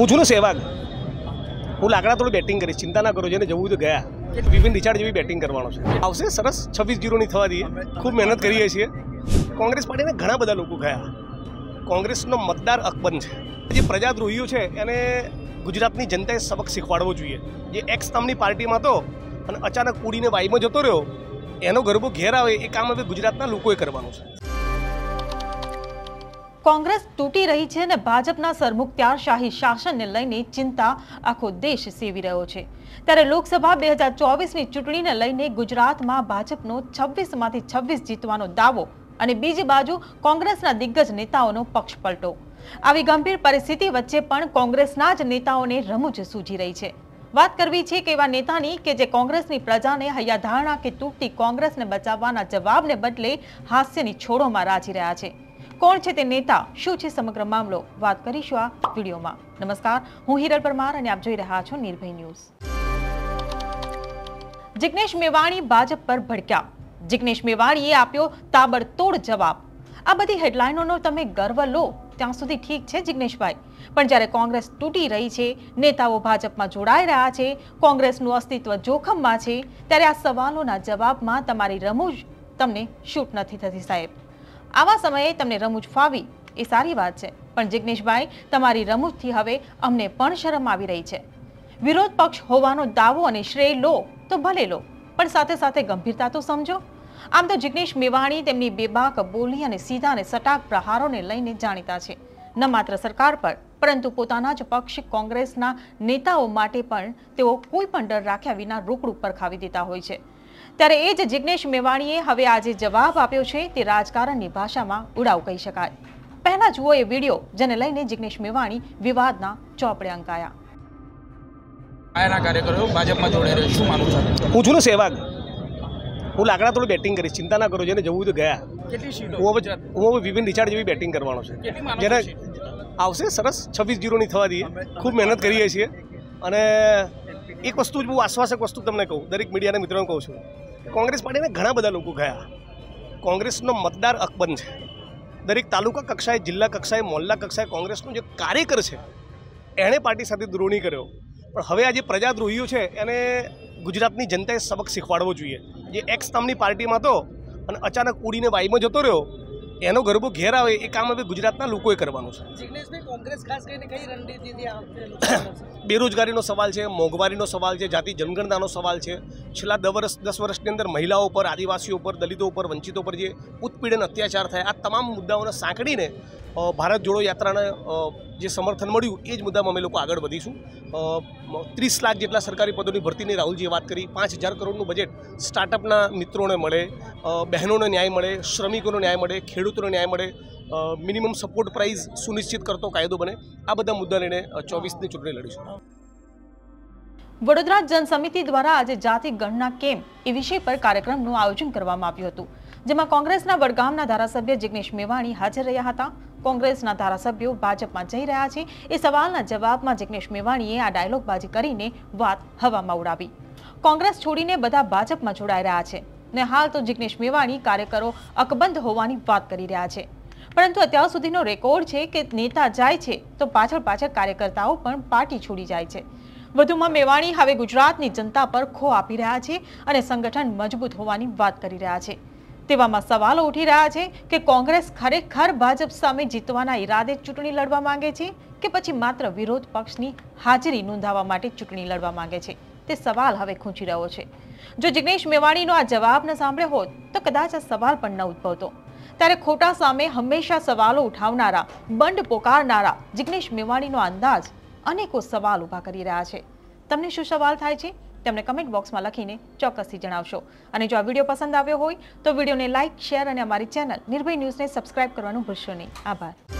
હું છું ને સહેવાગ. હું લાકડા થોડું બેટિંગ કરીશ, ચિંતા ના કરો, જેને જવું તો ગયા. વિપિન રિચાર્ડ જેવી બેટિંગ કરવાનો છે. આવશે સરસ છવ્વીસ જીરોની થવા દઈએ. ખૂબ મહેનત કરીએ છીએ. કોંગ્રેસ પાર્ટીને ઘણા બધા લોકો ગયા. કોંગ્રેસનો મતદાર અકબંધ છે. જે પ્રજાદ્રોહીઓ છે, એને ગુજરાતની જનતાએ સબક શીખવાડવો જોઈએ. જે એક્સ નામની પાર્ટીમાં હતો અને અચાનક ઉડીને વાઈમાં જતો રહ્યો, એનો ગરબો ઘેર આવે, એ કામ હવે ગુજરાતના લોકોએ કરવાનું છે. કોંગ્રેસ તૂટી રહી છે અને ભાજપના સરમુખત્યારશાહી શાસનને લઈને ચિંતા આખો દેશ સેવી રહ્યો છે. ત્યારે લોકસભા બે હજાર ચોવીસની ચૂંટણીને લઈને ગુજરાતમાં ભાજપનો છવ્વીસમાંથી છવ્વીસ જીતવાનો દાવો અને બીજી બાજુ કોંગ્રેસના દિગ્ગજ નેતાઓનો પક્ષ પલટો. આવી ગંભીર પરિસ્થિતિ વચ્ચે પણ કોંગ્રેસના જ નેતાઓને રમૂજ સૂજી રહી છે. વાત કરવી છે કે એવા નેતાની કે જે કોંગ્રેસની પ્રજાને હૈયાધારણા કે તૂટતી કોંગ્રેસને બચાવવાના જવાબને બદલે હાસ્યની છોડોમાં રાજી રહ્યા છે. કોણ છે તે નેતા? શું છે સમગ્ર મામલો? વાત કરીશું આ વિડીયોમાં. નમસ્કાર, હું હિરલ પરમાર અને આપ જોઈ રહ્યા છો નિર્ભય ન્યૂઝ. જિગ્નેશ મેવાણી ભાજપ પર ભડક્યા. જિગ્નેશ મેવાણીએ આપ્યો તાબડતોડ જવાબ. આ બધી હેડલાઇનોનો તમે ગર્વ લો, ત્યાં સુધી ઠીક છે જિગ્નેશભાઈ. પણ જ્યારે કોંગ્રેસ તૂટી રહી છે, નેતાઓ ભાજપમાં જોડાઈ રહ્યા છે, કોંગ્રેસનું અસ્તિત્વ જોખમમાં છે, ત્યારે આ સવાલોના જવાબમાં તમારી રમૂજ તમને શૂટ નથી થતી સાહેબ. આવા સમયે તમને રમૂજ ફાવી એ સારી વાત છે. પણ જિજ્ઞેશભાઈ તમારી રમૂજથી હવે અમને પણ શરમ આવી રહી છે. વિરોધ પક્ષ હોવાનો દાવો અને શ્રેય લો તો ભલે લો, પણ સાથે સાથે ગંભીરતા તો સમજો. આમ તો જિગ્નેશ મેવાણી તેમની બેબાક, બોલી અને સીધા અને સટાક પ્રહારોને લઈને જાણીતા છે. ન માત્ર સરકાર પર, પરંતુ પોતાના જ પક્ષ કોંગ્રેસના નેતાઓ માટે પણ તેઓ કોઈ પણ ડર રાખ્યા વિના રોકડું પર ખાવી દેતા હોય છે. ત્યારે એ જ જિગ્નેશ મેવાણીએ હવે આજે જવાબ આપ્યો છે તે રાજકારણની ભાષામાં ઉડાવ કહી શકાય. પહેલા જુઓ એ વીડિયો જેને લઈને જિગ્નેશ મેવાણી વિવાદના ચોપડે અંકાયા. પાયાના કાર્યકરો ભાજપમાં જોડાઈ રહ્યો શું માનવું છે? હું છું ને સહેવાગ હું લાકડા થોડું બેટિંગ કરીશ. ચિંતા ના કરો જેને જવું તો ગયા. હું હવે હું હવે વિપિન રિચાર્ડ જેવી બેટિંગ કરવાનો છે. જેને આવશે સરસ છવ્વીસ જીરોની થવા દઈએ. ખૂબ મહેનત કરીએ છીએ. અને એક વસ્તુ જ હું આશ્વાસક વસ્તુ તમને કહું. દરેક મીડિયાના મિત્રોને કહું છું. કોંગ્રેસ પાર્ટીને ઘણા બધા લોકો ગયા. કોંગ્રેસનો મતદાર અકબંધ છે. દરેક તાલુકા કક્ષાએ, જિલ્લા કક્ષાએ, મોહલ્લા કક્ષાએ કોંગ્રેસનો જે કાર્યકર છે, એણે પાર્ટી સાથે દ્રોણી કર્યો. પણ હવે આ જે પ્રજાદ્રોહીઓ છે, એને ગુજરાતની જનતાએ સબક શીખવાડવો જોઈએ. જે એક્સ નામની પાર્ટીમાં હતો અને અચાનક ઉડીને વાઈમાં જતો રહ્યો એનો ગરબો ઘેર આવે એ કામ હવે ગુજરાતના લોકોએ કરવાનું છે કોંગ્રેસ ખાસ કરીને કઈ? બેરોજગારીનો સવાલ છે મોંઘવારીનો સવાલ છે જાતિ જનગણનાનો સવાલ છે છેલ્લા દસ વર્ષ દસ વર્ષની અંદર મહિલાઓ પર આદિવાસીઓ પર દલિતો ઉપર વંચિતો પર જે ઉત્પીડન અત્યાચાર થાય આ તમામ મુદ્દાઓને સાંકળીને ભારત જોડો યાત્રાને જે સમર્થન મળ્યું એ જ મુદ્દામાં અમે લોકો આગળ વધીશું. ત્રીસ લાખ જેટલા સરકારી પદોની ભરતીની રાહુલજીએ વાત કરી, પાંચ હજાર કરોડનું બજેટ સ્ટાર્ટઅપના મિત્રોને મળે બહેનોને ન્યાય મળે, શ્રમિકોનો ન્યાય મળે, ખેડૂતોને ન્યાય મળે મિનિમમ સપોર્ટ પ્રાઇઝ સુનિશ્ચિત કરતો કાયદો બને. આ બધા મુદ્દા લઈને ચોવીસની ચૂંટણી લડીશું. વડોદરા જનસમિતિ દ્વારા આજે જાતિ ગણના કેમ એ વિષય પર કાર્યક્રમનું આયોજન કરવામાં આવ્યું હતું, જેમાં કોંગ્રેસના વડગામના ધારાસભ્ય જિગ્નેશ મેવાણી હાજર રહ્યા હતા. કોંગ્રેસના ધારાસભ્યો ભાજપમાં જઈ રહ્યા છે. એ સવાલના જવાબમાં જિગ્નેશ મેવાણીએ આ ડાયલોગબાજી કરીને વાત હવામાં ઉડાવી. કોંગ્રેસ છોડીને બધા ભાજપમાં જોડાઈ રહ્યા છે ને હાલ તો જિગ્નેશ મેવાણી કાર્યકરો અકબંધ હોવાની વાત કરી રહ્યા છે. પરંતુ અત્યાર સુધીનો રેકોર્ડ છે કે નેતા જાય છે તો પાછળ પાછળ કાર્યકર્તાઓ પણ પાર્ટી છોડી જાય છે. વધુમાં મેવાણી હવે ગુજરાતની જનતા પર ખો આપી રહ્યા છે અને સંગઠન મજબૂત હોવાની વાત કરી રહ્યા છે. તેવામાં સવાલો ઉઠી રહ્યા છે કે કોંગ્રેસ ખરેખર ભાજપ સામે જીતવાના ઈરાદે ચૂંટણી લડવા માંગે છે કે પછી માત્ર વિરોધ પક્ષની હાજરી નોંધાવવા માટે ચૂંટણી લડવા માંગે છે? તે સવાલ હવે ખૂંચી રહ્યો છે. જો જિગ્નેશ મેવાણીનો આ જવાબ ન સાંભળ્યો હોત, તો કદાચ આ સવાલ પણ ન ઉદ્ભવતો. ત્યારે ખોટા સામે હંમેશા સવાલો ઉઠાવનારા, બંડ પોકારનારા જિગ્નેશ મેવાણીનો અંદાજ અનેકો સવાલ ઊભા કરી રહ્યા છે. તમને શું સવાલ થાય છે? તેમને કમેન્ટ બોક્સમાં લખીને ચોક્કસથી જણાવશો. અને જો આ વીડિયો પસંદ આવ્યો હોય તો વિડીયોને લાઇક શેર અને અમારી ચેનલ નિર્ભય ન્યૂઝને સબસ્ક્રાઇબ કરવાનું ભૂલશો નહીં. આભાર.